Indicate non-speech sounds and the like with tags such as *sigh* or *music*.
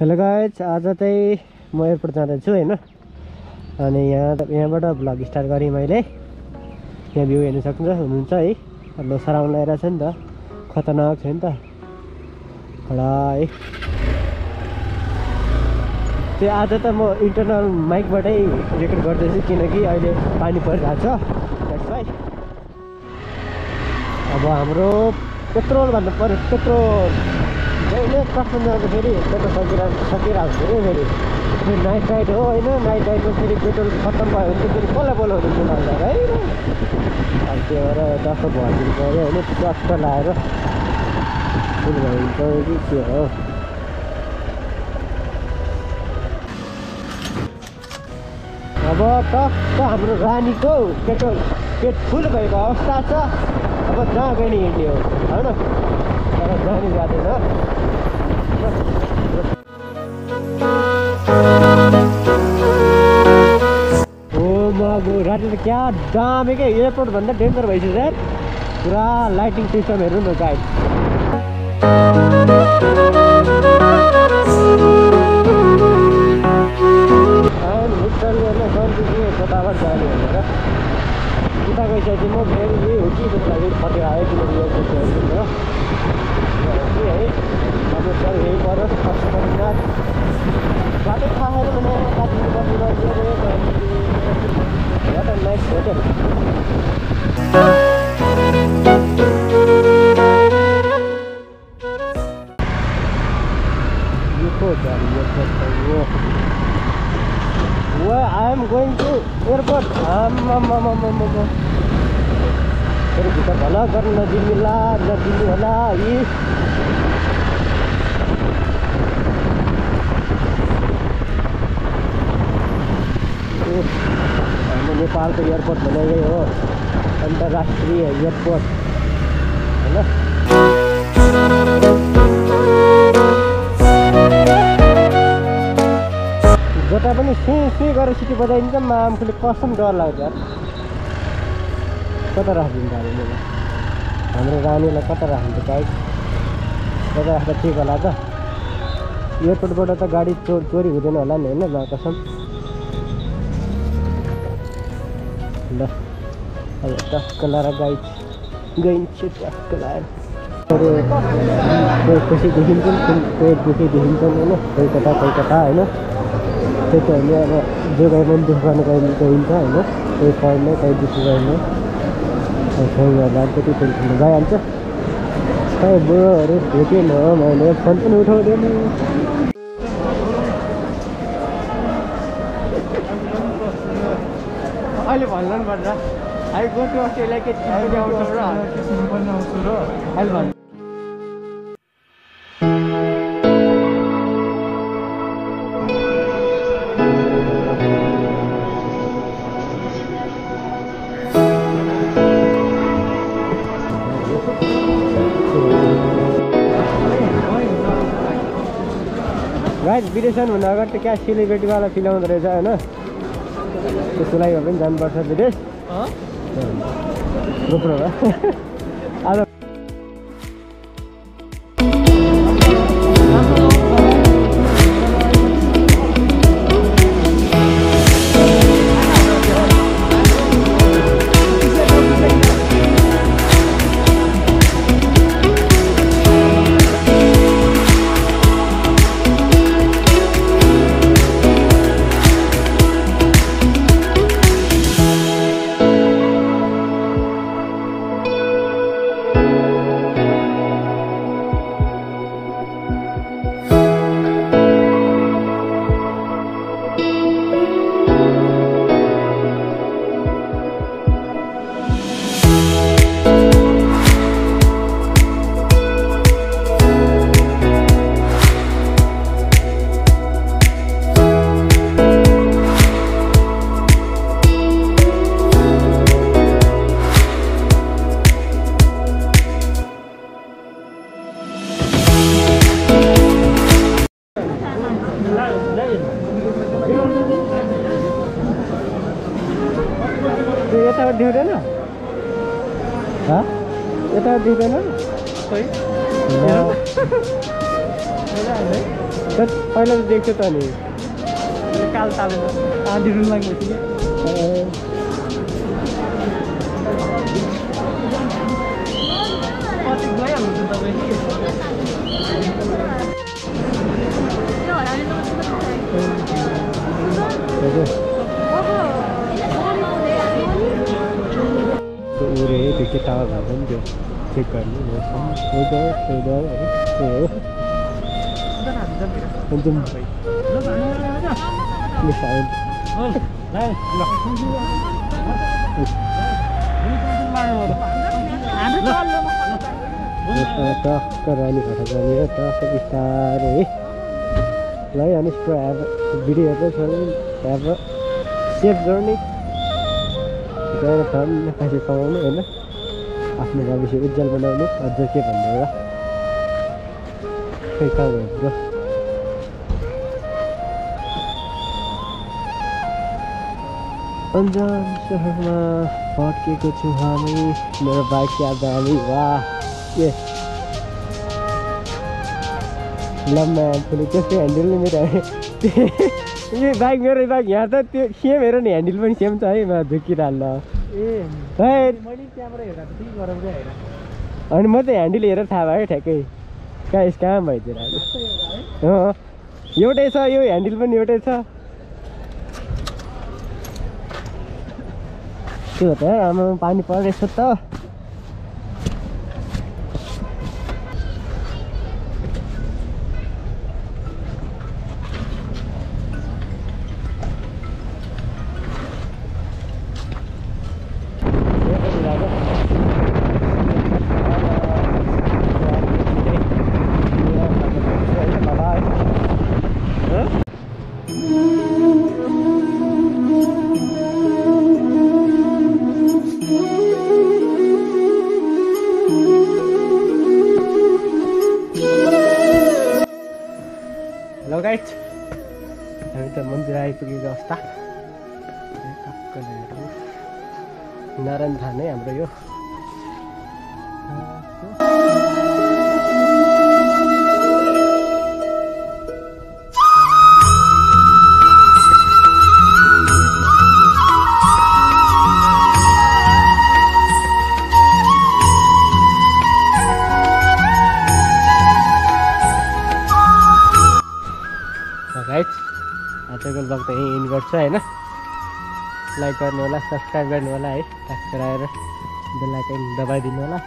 Hello guys आज चाहिँ म एयरपोर्ट जाँदैछु होइन। अनि यहाँ यहाँबाट भ्लग स्टार्ट गरेँ मैले। यहाँ भ्यू हेर्नु सक्नुहुन्छ हुनुहुन्छ है। अब सराउन्ड लगाइरहेको छ नि त। खतरनाक छ नि त। खडा है। त्यो आज त म इन्टरनल माइकबाटै रेकर्ड गर्दैछु किनकि अहिले पानी परिरहेको छ। अब हाम्रो पेट्रोल भन्नु पऱ्यो पेट्रोल जहिले काठमाडौँ जाँदा फेरि पेट्रोल सकिरह सकिरहेको हुन्छ फेरि फेरि नाइट राइड हो होइन नाइट राइडमा फेरि पेट्रोल खत्तम भयो भने फेरि कसलाई बोलाउनु बोलाउँदा है अब त्यो भएर टक्क भरिदिनु पऱ्यो होइन टक्क लाएर फुल भइन्छ कि के हो अब टक्क हाम्रो रानीको पेट्रोल पेट फुल भएको अवस्था छ अब जहाँ गयो नि हिँड्ने हो होइन जाँदैन ओ मगो राति त क्या दामी क्या एयरपोर्ट भन्दा डेन्जर भइसक्यो यार पुरा लाइटिङ सिस्टम हेर्नु न गाइड जाने भनेर उता गइसकेपछि म फेरि हो फटेर आयो किनकि Where I am going to airport. आम्मामामामामा फेरि भित्र भला गर्न नदिनुहोला नदिनु होला ए, हाम्रो नेपालको एयरपोर्ट भनेकै हो अन्तर्राष्ट्रिय एयरपोर्ट होइन जता पनि सुई सुई गरेर सिटी बजाइदिन्छ मामफुले कसम डर लाग्छ कता राखिदिन्छ मलाई हाम्रो रानीलाई कता राखिन्छ गाइड कता राख्दा ठिक होला त? एयरपोर्टबाट त गाडी चोर चोरी हुँदैन होला नि होइन ल कसम? ल अब टक्क लाएर गाइड गइन्छ टक्क लाएर। कोही खुसी देखिन्छन् कोही दुःखी देखिन्छन् होइन? कोही कता कोही कता होइन? त्यही त हामीले अब जो गए पनि दुःख गर्नु गइ गइन्छ होइन? कोही पढ्ने कोही दुःख गर्ने। छोरीहरूलाई त्यति टेन्सन गइहाल्छ खै बुढोहरू भेटेन हो मैले फोन पनि उठाउँदैन अहिले भन्नु पर्छ अहिले गोटु अस्ट्रेलिया के अहिले भन्नु गाइड विदेशन हुन अगाडि त क्या सेलिब्रेटीवाला फिल आउँदो रहेछ होइन? त्यसको लागि भए पनि जानुपर्छ विदेश। गोप्रोमा *laughs* त्यो यताबाट देख्दैन यताबाट तर पहिला त देख्छु त नि काल ताल आधी रुन लाग्यो तपाईँ? टावर भएको नि त्यो चेक गर्नु टक्क रनी घटा जाने हो टक्क बिस्तारै है ल है अनि हेभ भिडियो हेर्दै छ हेभ सेफ जर्नी गएर पैसा कमाउनु होइन आफ्नो भविष्य उज्जवल बनाउनु। अझ के भन्नु र खै कहाँ ब्रो? अन्जान सहरमा फर्केको छु हामी। मेरो बाइक याद हामी वाह के? लम्बा ह्यान्डल त्यस्तो ह्यान्डल नै मेरो यो *laughs* बाइक मेरो बाइक यहाँ त त्यो सेम हेर नि ह्यान्डल पनि सेम छ है म झुकिरहन्न अनि म त ह्यान्डल हेरेर थाहा भयो ठ्याक्कै। कहाँ यस कहाँ भइदिएर एउटै छ यो ह्यान्डल पनि एउटै छ। त्यो त? आमा पानी परेछ त। हेलो हामी त मन्दिर आइपुगेको अवस्था नारायण धान है हाम्रो यो आजको ब्लग त यहीँ इन्ड गर्छ होइन? लाइक गर्नु होला सब्सक्राइब गर्नु होला है? टक्क आएर बेल आइकन दबाइदिनु होला